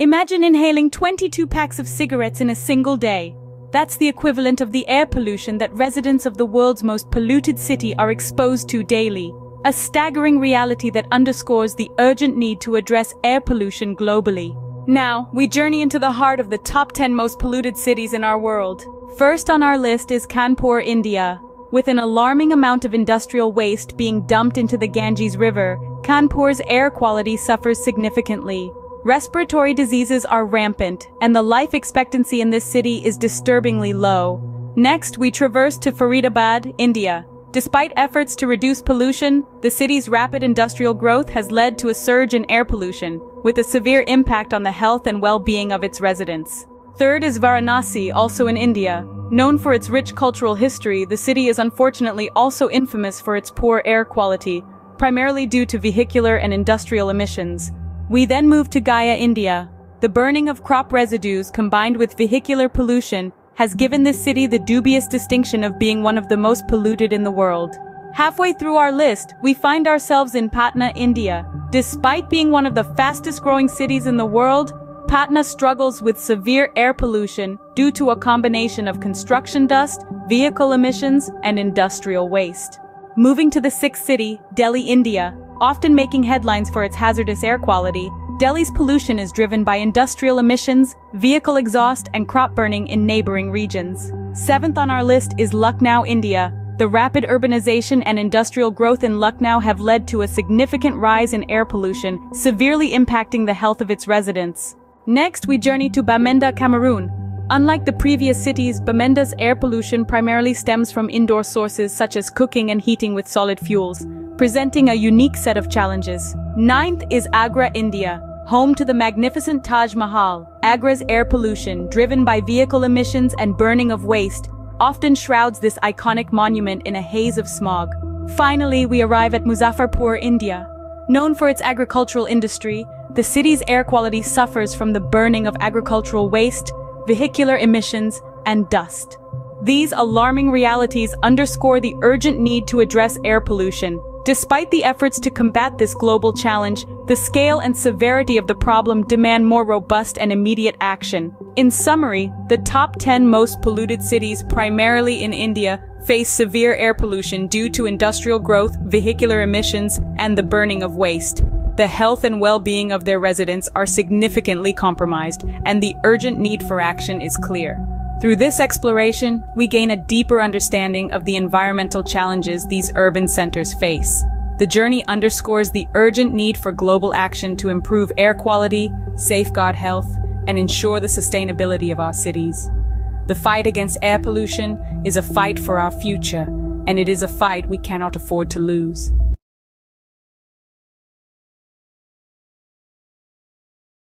Imagine inhaling 22 packs of cigarettes in a single day. That's the equivalent of the air pollution that residents of the world's most polluted city are exposed to daily. A staggering reality that underscores the urgent need to address air pollution globally. Now, we journey into the heart of the top 10 most polluted cities in our world. First on our list is Kanpur, India. With an alarming amount of industrial waste being dumped into the Ganges River, Kanpur's air quality suffers significantly. Respiratory diseases are rampant, and the life expectancy in this city is disturbingly low. Next, we traverse to Faridabad, India. Despite efforts to reduce pollution, the city's rapid industrial growth has led to a surge in air pollution, with a severe impact on the health and well-being of its residents. Third is Varanasi, also in India. Known for its rich cultural history, the city is unfortunately also infamous for its poor air quality, primarily due to vehicular and industrial emissions. We then move to Gaya, India. The burning of crop residues combined with vehicular pollution has given this city the dubious distinction of being one of the most polluted in the world. Halfway through our list, we find ourselves in Patna, India. Despite being one of the fastest growing cities in the world, Patna struggles with severe air pollution due to a combination of construction dust, vehicle emissions, and industrial waste. Moving to the sixth city, Delhi, India, often making headlines for its hazardous air quality, Delhi's pollution is driven by industrial emissions, vehicle exhaust, and crop burning in neighboring regions. Seventh on our list is Lucknow, India. The rapid urbanization and industrial growth in Lucknow have led to a significant rise in air pollution, severely impacting the health of its residents. Next, we journey to Bamenda, Cameroon. Unlike the previous cities, Bamenda's air pollution primarily stems from indoor sources such as cooking and heating with solid fuels, presenting a unique set of challenges. Ninth is Agra, India. Home to the magnificent Taj Mahal, Agra's air pollution, driven by vehicle emissions and burning of waste, often shrouds this iconic monument in a haze of smog. Finally, we arrive at Muzaffarpur, India. Known for its agricultural industry, the city's air quality suffers from the burning of agricultural waste, vehicular emissions, and dust. These alarming realities underscore the urgent need to address air pollution. Despite the efforts to combat this global challenge, the scale and severity of the problem demand more robust and immediate action. In summary, the top 10 most polluted cities primarily in India face severe air pollution due to industrial growth, vehicular emissions, and the burning of waste the health and well-being of their residents are significantly compromised, and the urgent need for action is clear. Through this exploration, we gain a deeper understanding of the environmental challenges these urban centers face. The journey underscores the urgent need for global action to improve air quality, safeguard health, and ensure the sustainability of our cities. The fight against air pollution is a fight for our future, and it is a fight we cannot afford to lose.